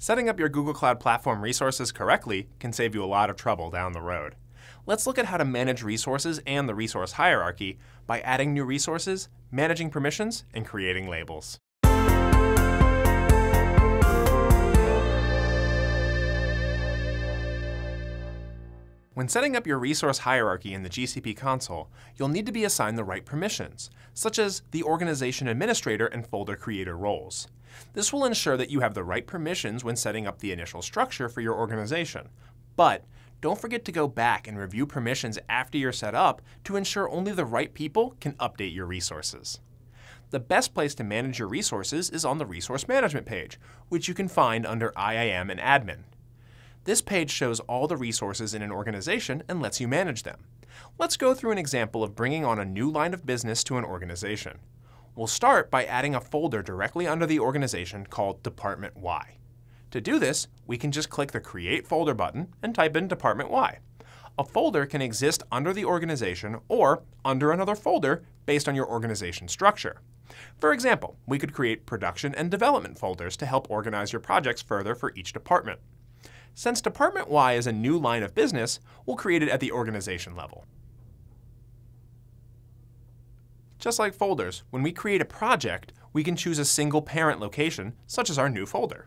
Setting up your Google Cloud Platform resources correctly can save you a lot of trouble down the road. Let's look at how to manage resources and the resource hierarchy by adding new resources, managing permissions, and creating labels. When setting up your resource hierarchy in the GCP console, you'll need to be assigned the right permissions, such as the organization administrator and folder creator roles. This will ensure that you have the right permissions when setting up the initial structure for your organization. But don't forget to go back and review permissions after you're set up to ensure only the right people can update your resources. The best place to manage your resources is on the Resource Management page, which you can find under IAM and Admin. This page shows all the resources in an organization and lets you manage them. Let's go through an example of bringing on a new line of business to an organization. We'll start by adding a folder directly under the organization called Department Y. To do this, we can just click the Create Folder button and type in Department Y. A folder can exist under the organization or under another folder based on your organization structure. For example, we could create production and development folders to help organize your projects further for each department. Since Department Y is a new line of business, we'll create it at the organization level. Just like folders, when we create a project, we can choose a single parent location, such as our new folder.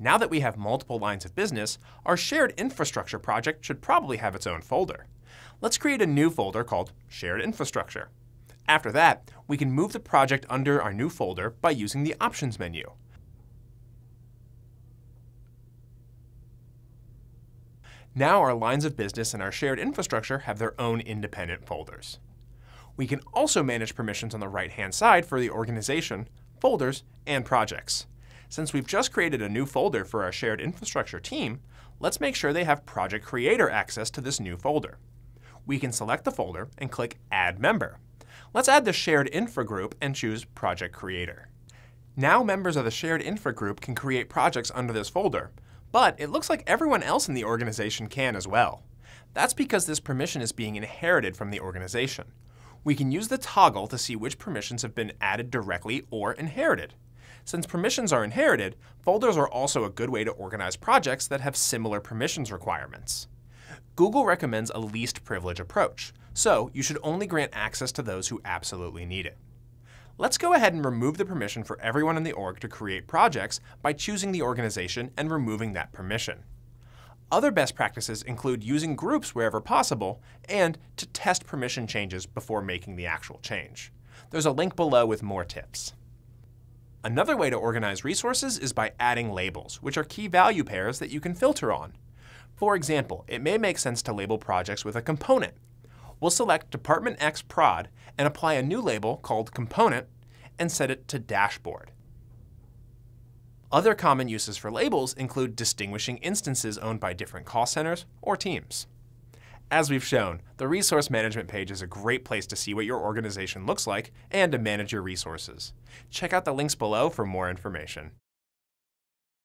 Now that we have multiple lines of business, our shared infrastructure project should probably have its own folder. Let's create a new folder called Shared Infrastructure. After that, we can move the project under our new folder by using the Options menu. Now our lines of business and our shared infrastructure have their own independent folders. We can also manage permissions on the right-hand side for the organization, folders, and projects. Since we've just created a new folder for our shared infrastructure team, let's make sure they have Project Creator access to this new folder. We can select the folder and click Add Member. Let's add the shared infra group and choose Project Creator. Now members of the shared infra group can create projects under this folder, but it looks like everyone else in the organization can as well. That's because this permission is being inherited from the organization. We can use the toggle to see which permissions have been added directly or inherited. Since permissions are inherited, folders are also a good way to organize projects that have similar permissions requirements. Google recommends a least privilege approach, so you should only grant access to those who absolutely need it. Let's go ahead and remove the permission for everyone in the org to create projects by choosing the organization and removing that permission. Other best practices include using groups wherever possible and to test permission changes before making the actual change. There's a link below with more tips. Another way to organize resources is by adding labels, which are key value pairs that you can filter on. For example, it may make sense to label projects with a component we'll select Department X Prod and apply a new label called Component and set it to Dashboard. Other common uses for labels include distinguishing instances owned by different cost centers or teams. As we've shown, the Resource Management page is a great place to see what your organization looks like and to manage your resources. Check out the links below for more information.